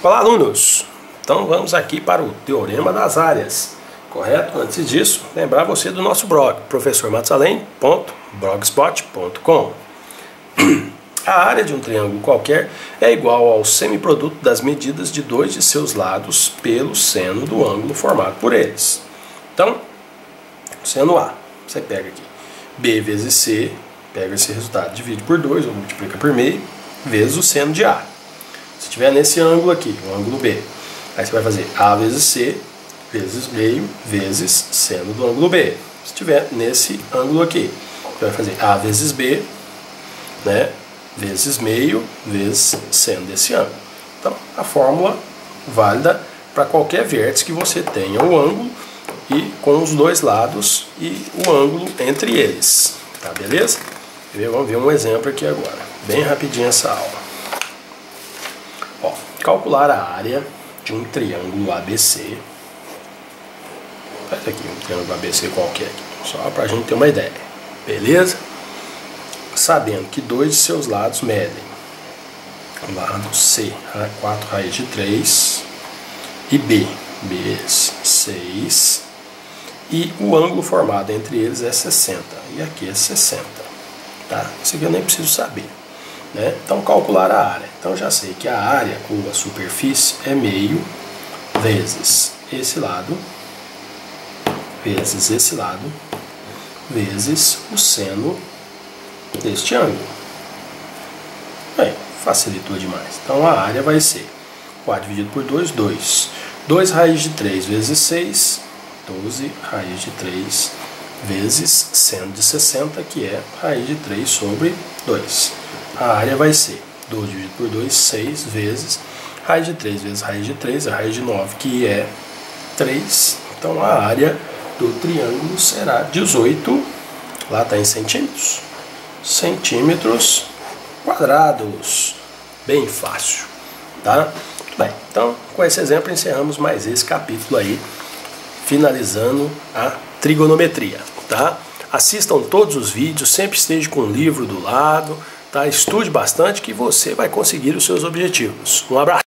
Olá, alunos! Então vamos aqui para o Teorema das Áreas, correto? Antes disso, lembrar você do nosso blog, professormatsalem.blogspot.com A área de um triângulo qualquer é igual ao semiproduto das medidas de dois de seus lados pelo seno do ângulo formado por eles. Então, seno A, você pega aqui B vezes C, pega esse resultado, divide por 2 ou multiplica por meio, vezes o seno de A. Se tiver nesse ângulo aqui, o ângulo B, aí você vai fazer A vezes C vezes meio vezes seno do ângulo B. Se tiver nesse ângulo aqui, você vai fazer A vezes B, né, vezes meio vezes seno desse ângulo. Então, a fórmula válida para qualquer vértice que você tenha o ângulo e com os dois lados e o ângulo entre eles. Tá, beleza? Vamos ver um exemplo aqui agora. Bem rapidinho essa aula. Calcular a área de um triângulo ABC. Faz aqui um triângulo ABC qualquer, só para a gente ter uma ideia. Beleza? Sabendo que dois de seus lados medem. Lado C, 4 raiz de 3. E B, B, 6. E o ângulo formado entre eles é 60. E aqui é 60. Tá? Isso aqui eu nem preciso saber. Né? Então, calcular a área. Então, já sei que a área, ou a superfície, é meio vezes esse lado, vezes esse lado, vezes o seno deste ângulo. Bem, facilitou demais. Então, a área vai ser 4 dividido por 2, 2. 2 raiz de 3 vezes 6, 12 raiz de 3 vezes seno de 60, que é raiz de 3 sobre 2 a área vai ser 12 dividido por 2, 6 vezes raiz de 3 vezes raiz de 3, a raiz de 9, que é 3. Então a área do triângulo será 18, lá está em centímetros, centímetros quadrados. Bem fácil, tá? Bem, então com esse exemplo encerramos mais esse capítulo aí, finalizando a trigonometria, tá? Assistam todos os vídeos, sempre esteja com o livro do lado, Tá? Estude bastante que você vai conseguir os seus objetivos. Um abraço.